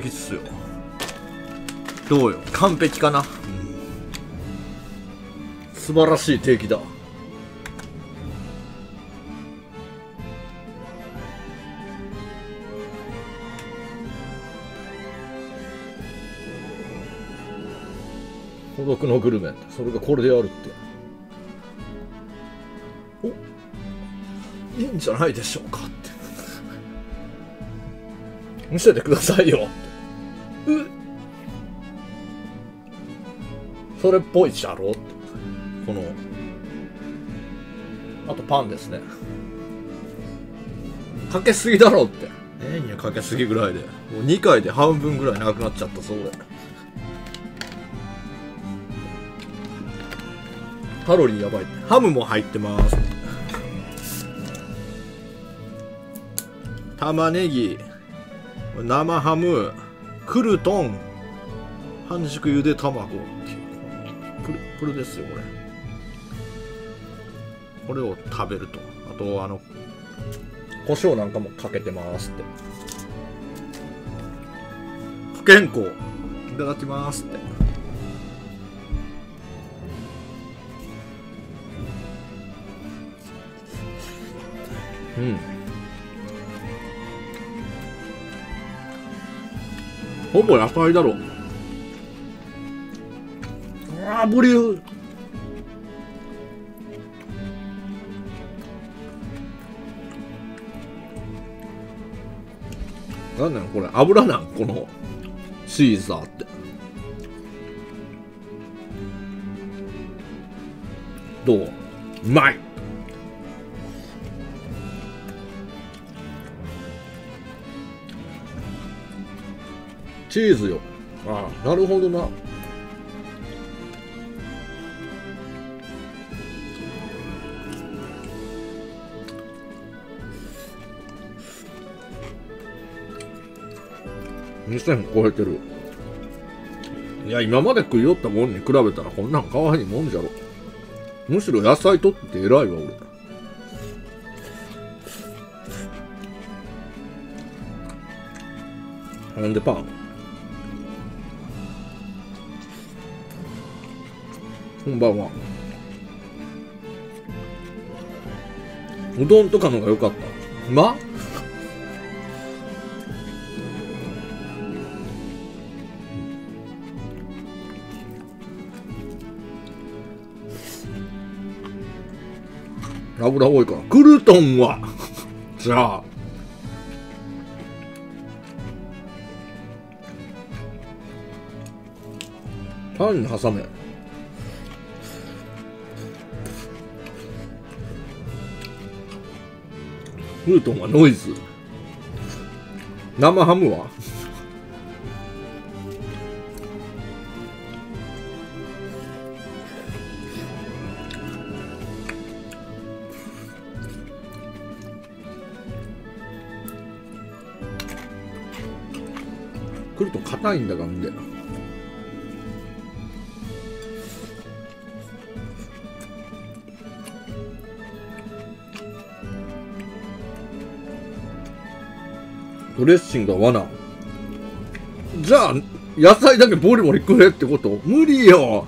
璧っすよ。どうよ？完璧かな、素晴らしい定期だ。孤独のグルメ。それがこれでやるって。お？いいんじゃないでしょうかって。見せてくださいよ。それっぽいじゃろ？この。あとパンですね。かけすぎだろって。ええんやかけすぎぐらいで。もう2回で半分ぐらいなくなっちゃったそう俺。カロリーやばいハムも入ってます。玉ねぎ。生ハム。クルトン半熟ゆで卵。っていうプルプルですよこれ。これを食べると。あとあの胡椒なんかもかけてますって。不健康。いただきますって。うん。ほぼ野菜だろ。あーボリュー。なんなんこれ。油なんこの。シーザーって。どう？うまい。チーズよ。ああ。なるほどな。2000超えてる。いや今まで食いよったもんに比べたらこんなんかわいいもんじゃろ。むしろ野菜とって偉いわ俺。なんでパンこんばんは。うどんとかのが良かった。うま油多いから。クルトンは。じゃあ。パンに挟め。クルトンはノイズ。生ハムは？来ると硬いんだがんでドレッシングは罠。じゃあ野菜だけボリボリ食えってこと？無理よ。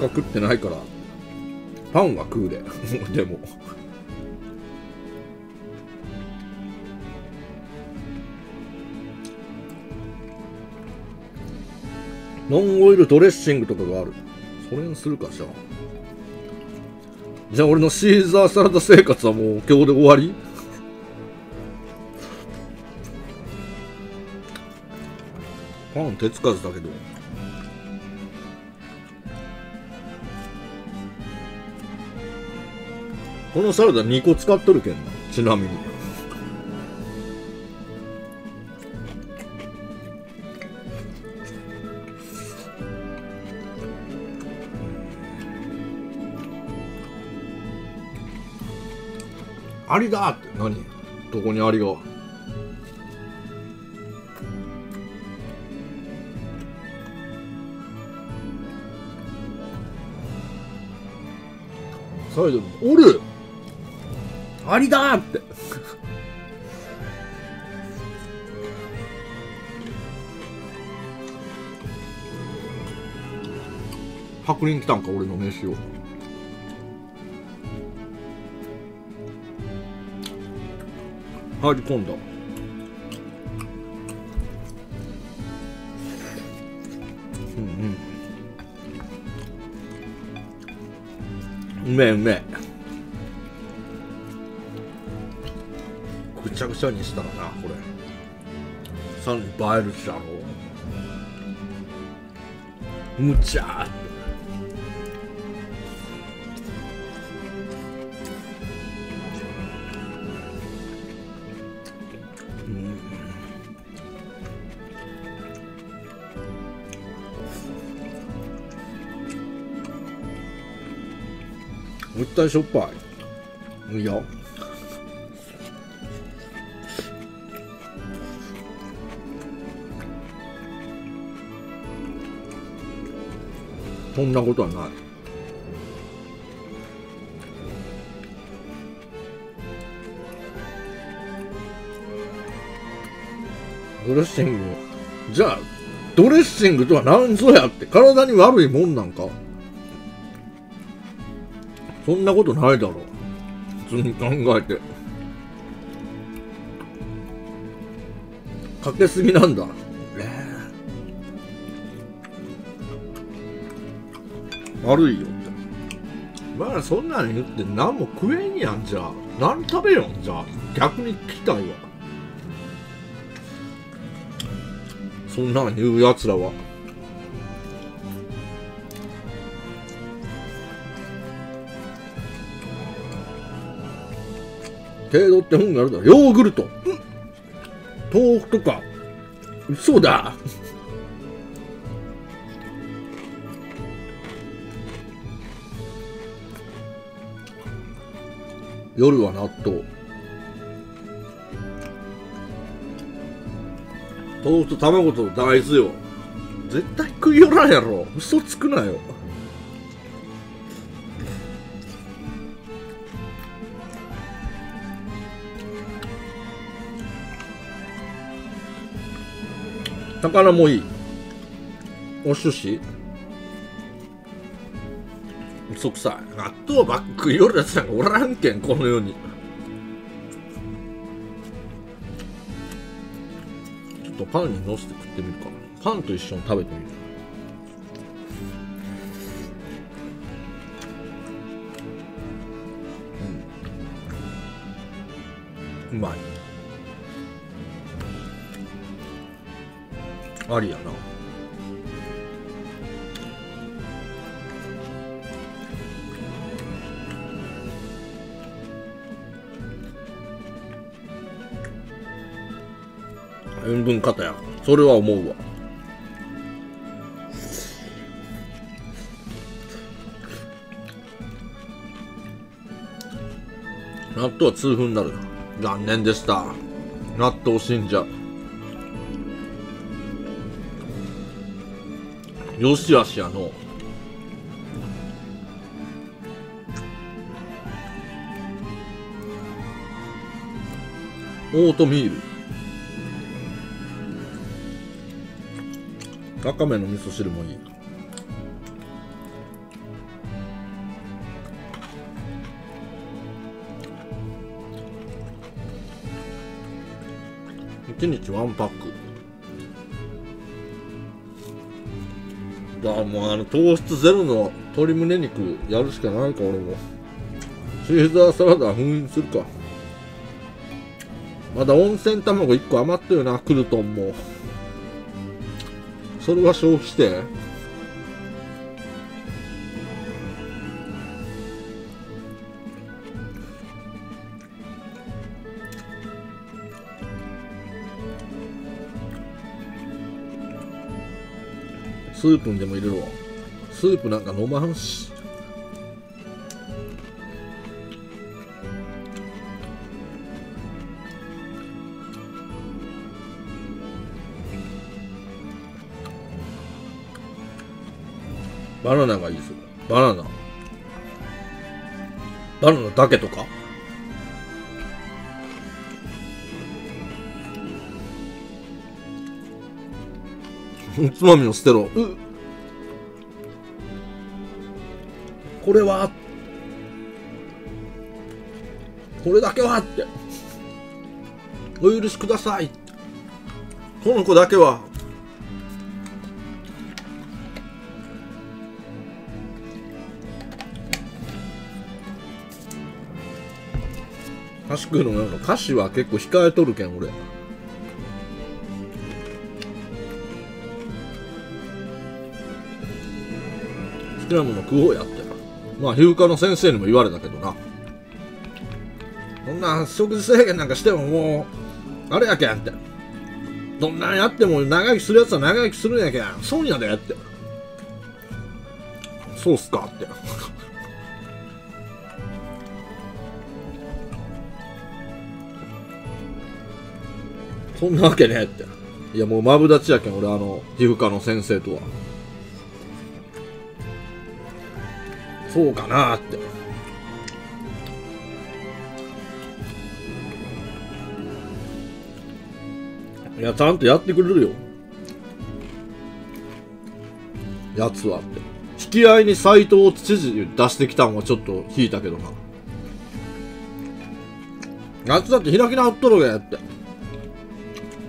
他食ってないから。パンは食うで。でも。ノンオイルドレッシングとかがある。それにするかじゃあ。じゃあ俺のシーザーサラダ生活はもう今日で終わり？パン手つかずだけど。このサラダ2個使っとるけんな。ちなみにアリだって何？どこにアリが？サイドにおる！アリだ！ーって。白輪来たんか？俺の飯を。入り込んだうんうん。うめえうめえ。ぐちゃぐちゃにしたらなこれ。さらに映えるじゃろむちゃー絶対しょっぱい。いいよ。そんなことはない。ドレッシング。じゃあドレッシングとは何ぞやって。体に悪いもんなんか？そんなことないだろ。普通に考えて。かけすぎなんだ。悪いよ。ってまあそんなん言って何も食えんやんじゃ何食べよんじゃ逆に聞きたいわ。そんなん言うやつらは。程度って本があるだろ。ヨーグルト、豆腐とか。嘘だ。夜は納豆。豆腐と卵と大豆よ絶対食いよらんやろ。嘘つくなよ。魚もいい。お寿司。嘘くさい。納豆ばっかり夜やつなんかおらんけんこの世に。ちょっとパンにのせて食ってみるか。パンと一緒に食べてみる。うん。うまい。ありやな。塩分過多や。それは思うわ。納豆は痛風になる残念でした。納豆信者。よしあしやの。オートミール。わかめの味噌汁もいい。一日ワンパック。だからもうあの糖質ゼロの鶏胸肉やるしかないか俺も。シーザーサラダ封印するか。まだ温泉卵1個余ってるなクルトンも。それは消費して。スープにでも入れるわ。スープなんか飲まんし。バナナがいいですバナナ。バナナだけとか？つまみを捨てろ。うこれはこれだけはって。お許しください。この子だけは。歌詞食うの歌詞は結構控えとるけん、俺。きなもの食おうやって。まあ、皮膚科の先生にも言われたけどな。そんな食事制限なんかしてももう、あれやけんって。どんなんやっても長生きするやつは長生きするんやけん。そうやでって。そうっすかって。そんなわけねえって。いやもうマブダチやけん、俺あの、皮膚科の先生とは。そうかなって。いや、ちゃんとやってくれるよ。やつはって。引き合いに斎藤知事出してきたんはちょっと引いたけどな。やつだって開き直っとるがやって。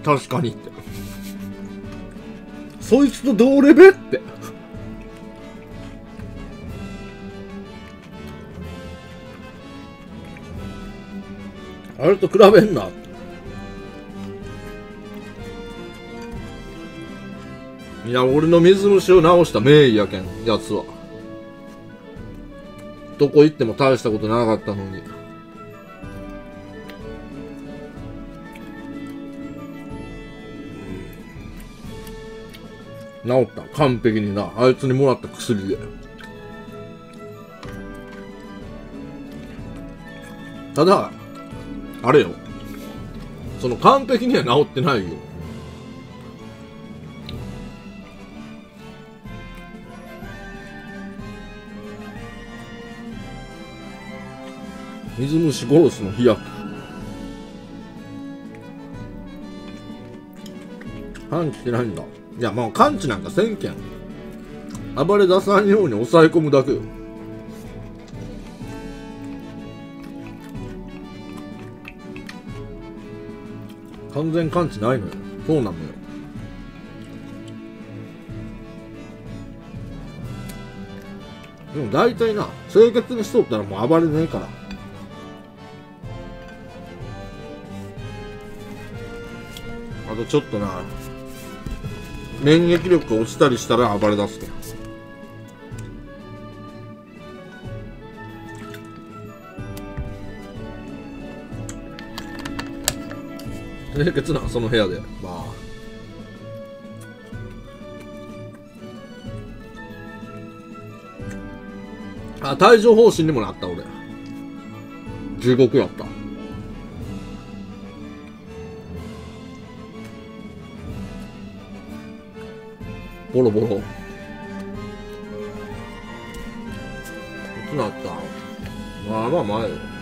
確かにって。そいつと同レベって。あれと比べんな。いや、俺の水虫を治した名医やけん、やつは。どこ行っても大したことなかったのに。治った。完璧にな。あいつにもらった薬で。ただ、あれよ。その完璧には治ってないよ。水虫殺すの飛躍。感知してないんだ。いや、もう感知なんかせんけん。暴れ出さんように抑え込むだけよ。完全感知ないのよ。そうなのよ。でも大体な、清潔にしとったらもう暴れねえから。あとちょっとな、免疫力落ちたりしたら暴れ出すけん。なその部屋で。まあ。あ帯状疱疹にもなった俺。地獄やった。ボロボロ。いつなった。まあまあ前。よ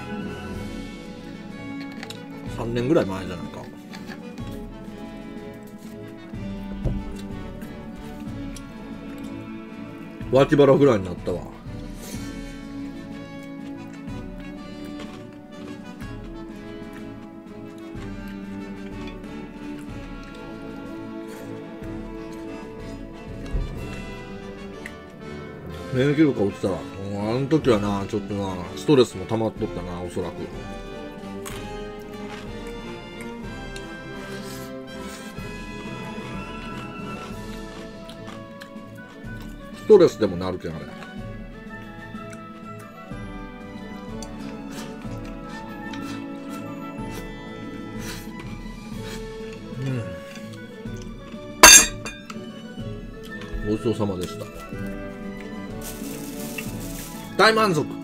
3年ぐらい前じゃないか脇腹ぐらいになったわ免疫力が落ちたら、あの時はな、ちょっとな、ストレスも溜まっとったな、おそらく。トレスでもなるけんあれ。うん。ごちそうさまでした。大満足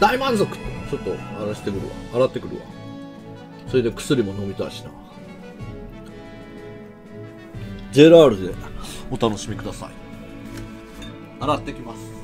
大満足。ちょっと荒らしてくるわ。洗ってくるわ。それで薬も飲みたいしな。ジェラールでお楽しみください。洗ってきます。